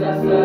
That's